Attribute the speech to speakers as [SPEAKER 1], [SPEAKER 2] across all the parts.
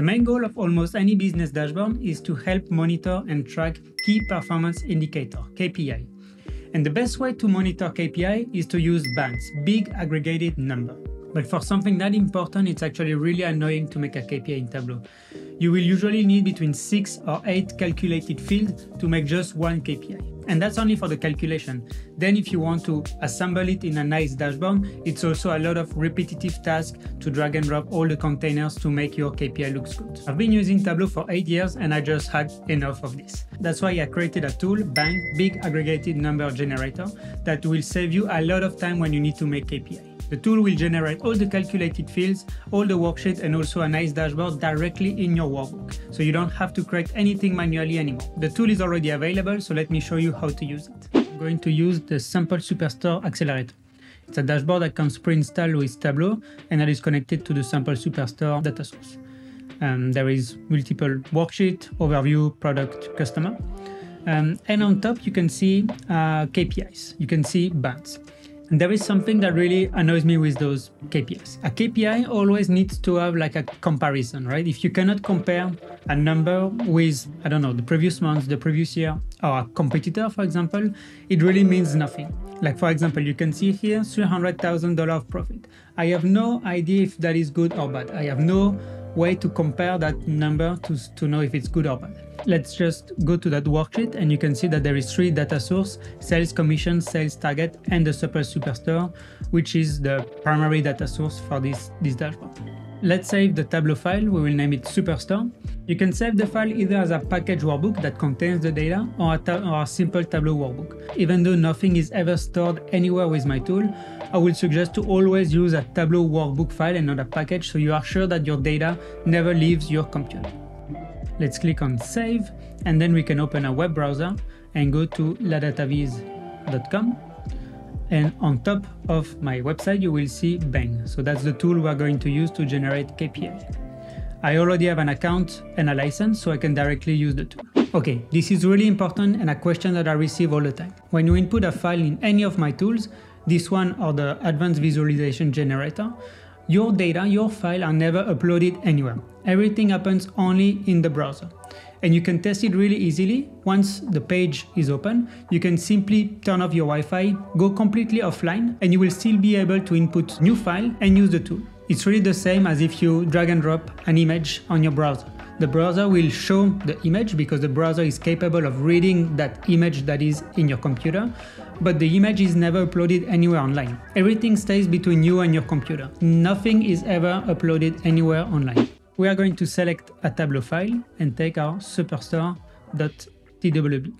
[SPEAKER 1] The main goal of almost any business dashboard is to help monitor and track key performance indicator, KPI. And the best way to monitor KPI is to use BANs, big aggregated number. But for something that important, it's actually really annoying to make a KPI in Tableau. You will usually need between 6 or 8 calculated fields to make just one KPI. And that's only for the calculation. Then if you want to assemble it in a nice dashboard, it's also a lot of repetitive tasks to drag and drop all the containers to make your KPI looks good. I've been using Tableau for 8 years and I just had enough of this. That's why I created a tool, Bang, Big Aggregated Number Generator, that will save you a lot of time when you need to make KPI. The tool will generate all the calculated fields, all the worksheets, and also a nice dashboard directly in your workbook. So you don't have to create anything manually anymore. The tool is already available, so let me show you how to use it. I'm going to use the Sample Superstore Accelerator. It's a dashboard that comes pre-installed with Tableau and that is connected to the Sample Superstore data source. Um, there is multiple worksheet, overview, product, customer. Um, and on top, you can see uh, KPIs. You can see BANs. And there is something that really annoys me with those KPIs. A KPI always needs to have like a comparison, right? If you cannot compare a number with, I don't know, the previous month, the previous year, or a competitor, for example, it really means nothing. Like, for example, you can see here $300,000 of profit. I have no idea if that is good or bad. I have no way to compare that number to, to know if it's good or bad. Let's just go to that worksheet and you can see that there is three data source, sales commission, sales target, and the Super Superstore, which is the primary data source for this, this dashboard. Let's save the Tableau file, we will name it Superstore. You can save the file either as a package workbook that contains the data or a, or a simple Tableau workbook. Even though nothing is ever stored anywhere with my tool, I would suggest to always use a Tableau workbook file and not a package so you are sure that your data never leaves your computer. Let's click on save and then we can open a web browser and go to ladataviz.com and on top of my website you will see Bang. So that's the tool we're going to use to generate KPI. I already have an account and a license so I can directly use the tool. Okay, this is really important and a question that I receive all the time. When you input a file in any of my tools, this one or the advanced visualization generator, your data, your file are never uploaded anywhere. Everything happens only in the browser. And you can test it really easily. Once the page is open, you can simply turn off your Wi-Fi, go completely offline, and you will still be able to input new file and use the tool. It's really the same as if you drag and drop an image on your browser. The browser will show the image because the browser is capable of reading that image that is in your computer, but the image is never uploaded anywhere online. Everything stays between you and your computer. Nothing is ever uploaded anywhere online. We are going to select a Tableau file and take our superstore.twb.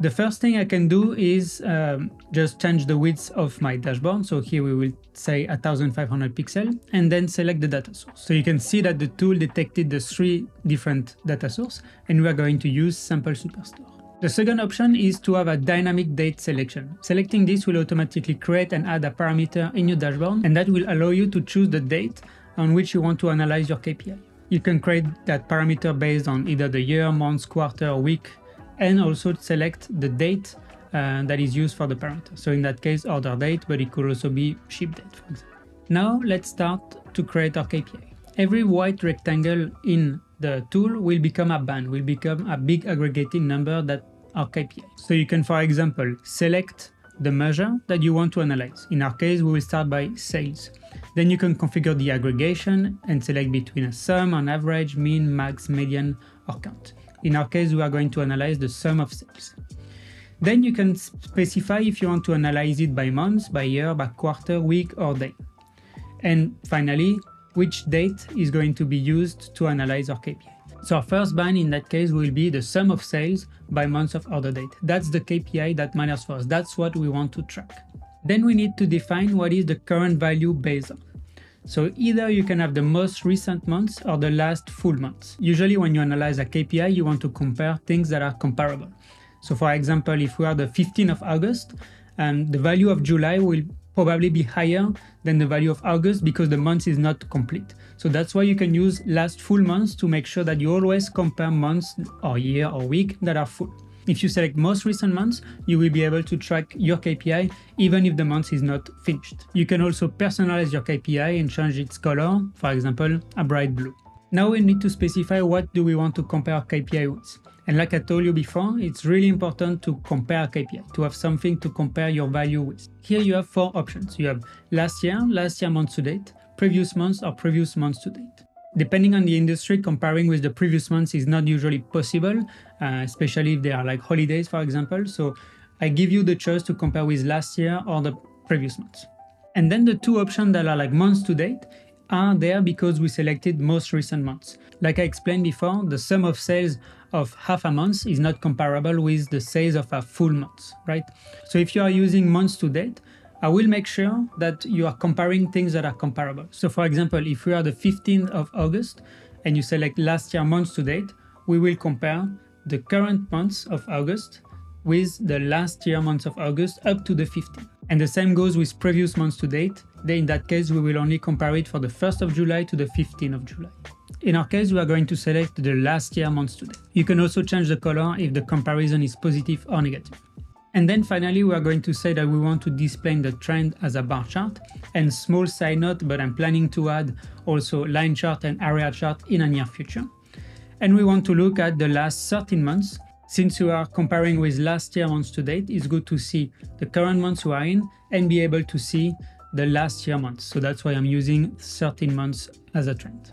[SPEAKER 1] The first thing I can do is um, just change the width of my dashboard. So here we will say 1500 pixel and then select the data source. So you can see that the tool detected the three different data sources and we are going to use sample superstore. The second option is to have a dynamic date selection. Selecting this will automatically create and add a parameter in your dashboard and that will allow you to choose the date on which you want to analyze your KPI. You can create that parameter based on either the year, month, quarter, or week, and also select the date uh, that is used for the parameter. So in that case, order date, but it could also be ship date, for example. Now let's start to create our KPI. Every white rectangle in the tool will become a BAN, will become a big aggregating number that are KPI. So you can, for example, select the measure that you want to analyze. In our case, we will start by sales. Then you can configure the aggregation and select between a sum, an average, mean, max, median, or count. In our case, we are going to analyze the sum of sales. Then you can specify if you want to analyze it by month, by year, by quarter, week, or day. And finally, which date is going to be used to analyze our KPI. So our first BAN in that case will be the sum of sales by month of order date. That's the KPI that matters for us. That's what we want to track. Then we need to define what is the current value based on. So either you can have the most recent months or the last full months. Usually when you analyze a KPI, you want to compare things that are comparable. So for example, if we are the 15th of August, um, the value of July will probably be higher than the value of August because the month is not complete. So that's why you can use last full months to make sure that you always compare months or year or week that are full. If you select most recent months, you will be able to track your KPI even if the month is not finished. You can also personalize your KPI and change its color, for example, a bright blue. Now we need to specify what do we want to compare KPI with. And like I told you before, it's really important to compare KPI, to have something to compare your value with. Here you have four options. You have last year, last year month to date, previous months or previous months to date. Depending on the industry, comparing with the previous months is not usually possible, uh, especially if they are like holidays, for example. So I give you the choice to compare with last year or the previous months. And then the two options that are like months to date are there because we selected most recent months. Like I explained before, the sum of sales of half a month is not comparable with the sales of a full month, right? So if you are using months to date, I will make sure that you are comparing things that are comparable. So for example, if we are the 15th of August and you select last year months to date, we will compare the current months of August with the last year months of August up to the 15th. And the same goes with previous months to date. Then in that case, we will only compare it for the 1st of July to the 15th of July. In our case, we are going to select the last year months to date. You can also change the color if the comparison is positive or negative. And then finally, we are going to say that we want to display the trend as a bar chart. And small side note, but I'm planning to add also line chart and area chart in a near future. And we want to look at the last 13 months since you are comparing with last year months to date, it's good to see the current months you are in and be able to see the last year months. So that's why I'm using 13 months as a trend.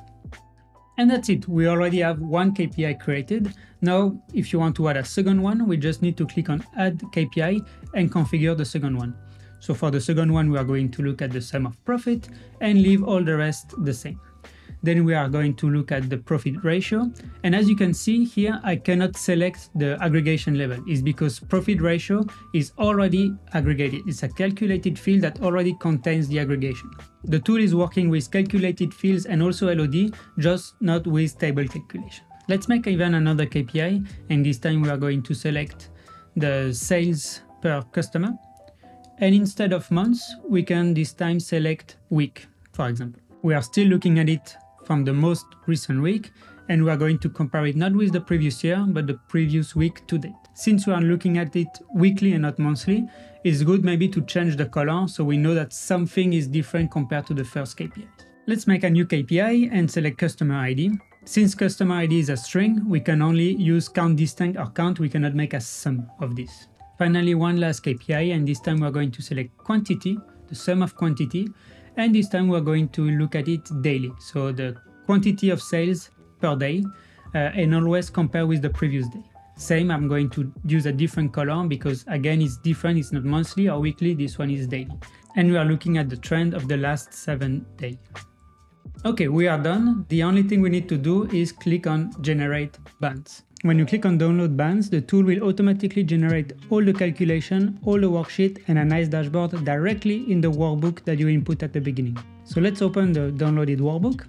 [SPEAKER 1] And that's it. We already have one KPI created. Now, if you want to add a second one, we just need to click on add KPI and configure the second one. So for the second one, we are going to look at the sum of profit and leave all the rest the same. Then we are going to look at the profit ratio. And as you can see here, I cannot select the aggregation level. It's because profit ratio is already aggregated. It's a calculated field that already contains the aggregation. The tool is working with calculated fields and also LOD, just not with table calculation. Let's make even another KPI. And this time we are going to select the sales per customer. And instead of months, we can this time select week, for example. We are still looking at it from the most recent week and we are going to compare it not with the previous year but the previous week to date. Since we are looking at it weekly and not monthly, it's good maybe to change the color so we know that something is different compared to the first KPI. Let's make a new KPI and select customer ID. Since customer ID is a string, we can only use count distinct or count, we cannot make a sum of this. Finally, one last KPI and this time we're going to select quantity, the sum of quantity, and this time we're going to look at it daily. So the quantity of sales per day uh, and always compare with the previous day. Same, I'm going to use a different column because again, it's different. It's not monthly or weekly. This one is daily. And we are looking at the trend of the last seven days. Okay, we are done. The only thing we need to do is click on generate BANs. When you click on download BANs, the tool will automatically generate all the calculation, all the worksheet and a nice dashboard directly in the workbook that you input at the beginning. So let's open the downloaded workbook.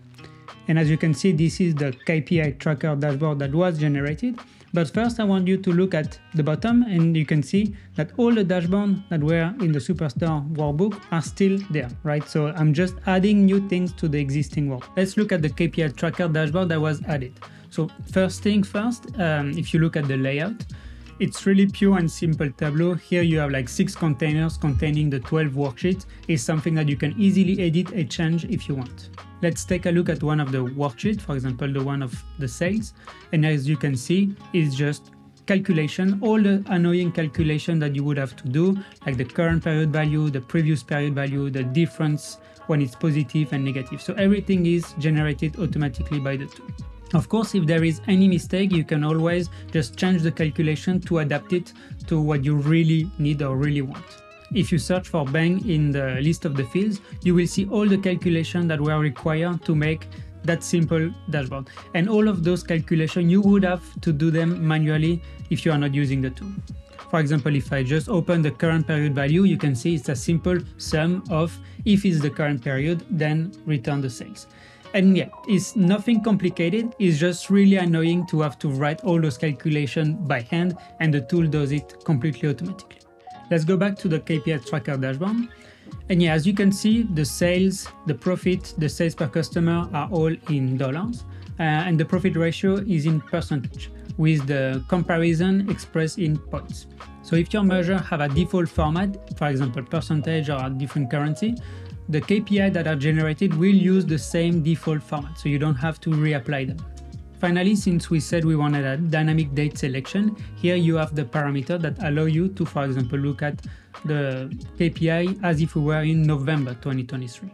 [SPEAKER 1] And as you can see, this is the KPI tracker dashboard that was generated. But first I want you to look at the bottom and you can see that all the dashboards that were in the Superstore workbook are still there, right? So I'm just adding new things to the existing work. Let's look at the KPI tracker dashboard that was added. So first thing first, um, if you look at the layout, it's really pure and simple Tableau. Here you have like six containers containing the 12 worksheets. It's something that you can easily edit and change if you want. Let's take a look at one of the worksheets, for example, the one of the sales. And as you can see, it's just calculation, all the annoying calculation that you would have to do, like the current period value, the previous period value, the difference when it's positive and negative. So everything is generated automatically by the tool. Of course, if there is any mistake, you can always just change the calculation to adapt it to what you really need or really want. If you search for Bang in the list of the fields, you will see all the calculations that were required to make that simple dashboard. And all of those calculations, you would have to do them manually if you are not using the tool. For example, if I just open the current period value, you can see it's a simple sum of if it's the current period, then return the sales. And yeah, it's nothing complicated. It's just really annoying to have to write all those calculations by hand and the tool does it completely automatically. Let's go back to the KPI tracker dashboard. And yeah, as you can see, the sales, the profit, the sales per customer are all in dollars. Uh, and the profit ratio is in percentage with the comparison expressed in points. So if your measure have a default format, for example, percentage or a different currency, the KPI that are generated will use the same default format, so you don't have to reapply them. Finally, since we said we wanted a dynamic date selection, here you have the parameter that allow you to, for example, look at the KPI as if we were in November 2023.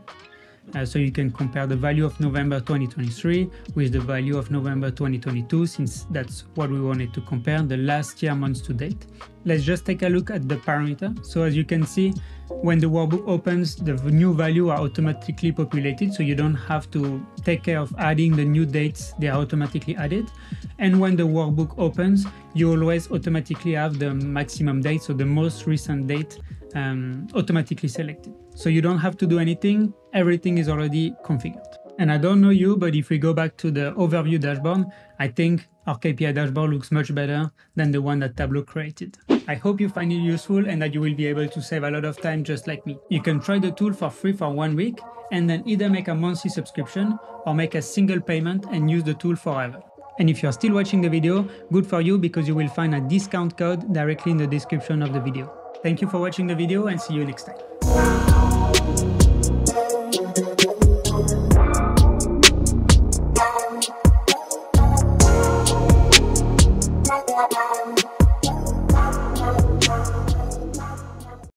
[SPEAKER 1] Uh, so you can compare the value of November 2023 with the value of November 2022, since that's what we wanted to compare, the last year months to date. Let's just take a look at the parameter. So as you can see, when the workbook opens, the new value are automatically populated, so you don't have to take care of adding the new dates, they are automatically added. And when the workbook opens, you always automatically have the maximum date, so the most recent date um, automatically selected. So you don't have to do anything, everything is already configured. And I don't know you, but if we go back to the overview dashboard, I think our KPI dashboard looks much better than the one that Tableau created. I hope you find it useful and that you will be able to save a lot of time just like me. You can try the tool for free for one week and then either make a monthly subscription or make a single payment and use the tool forever. And if you're still watching the video, good for you because you will find a discount code directly in the description of the video. Thank you for watching the video and see you next time.